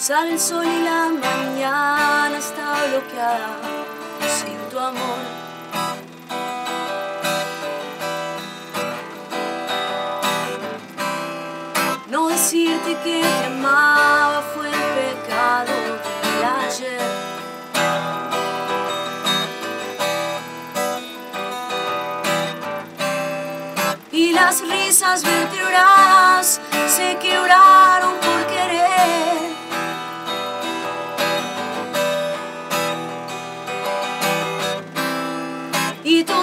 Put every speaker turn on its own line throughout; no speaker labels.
Sale el sol y la mañana está bloqueada sin tu amor. No decirte que te amaba fue el pecado del ayer. Y las risas vertebradas se quebraron por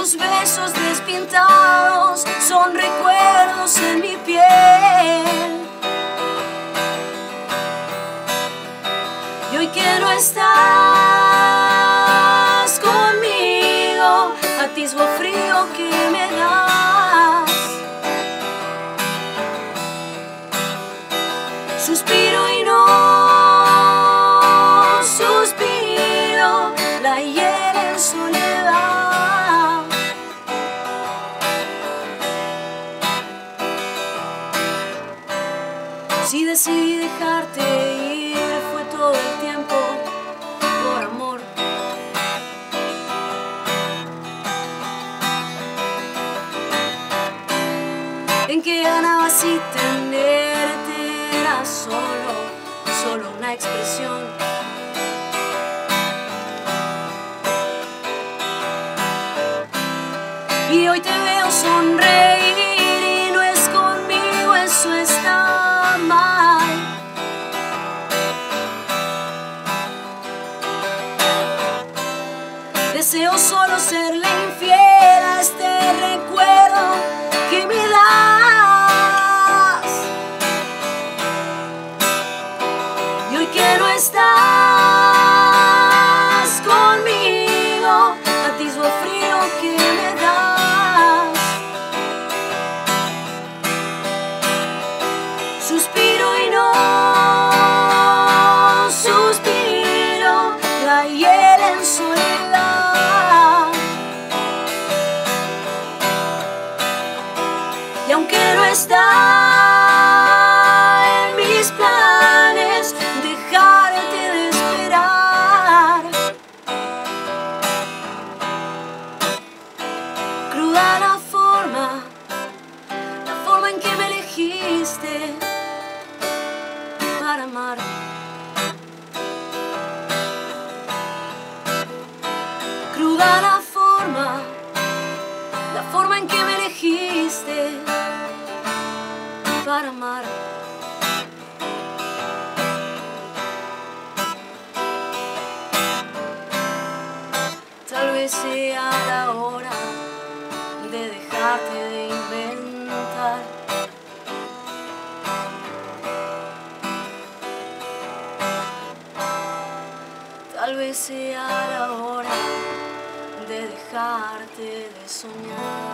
tus besos despintados son recuerdos en mi piel. Y hoy que no estás conmigo, atisbo frío que me das. Suspiro y no suspiro, la hiera en soledad. Si decidí dejarte ir, fue todo el tiempo por amor. En que ganaba si tenerte era solo, solo una expresión. Y hoy te veo sonreír Deseo solo serle infiel a este recuerdo que me das. Y hoy que no estás conmigo, atisbo frío que me das. Suspiro y no suspiro, la hiela en soledad. No está en mis planes dejarte de esperar, cruda la forma, la forma en que me elegiste para amar. Cruda la forma, la forma en que me elegiste Vez sea la hora de dejarte de inventar. Tal vez sea la hora de dejarte de soñar.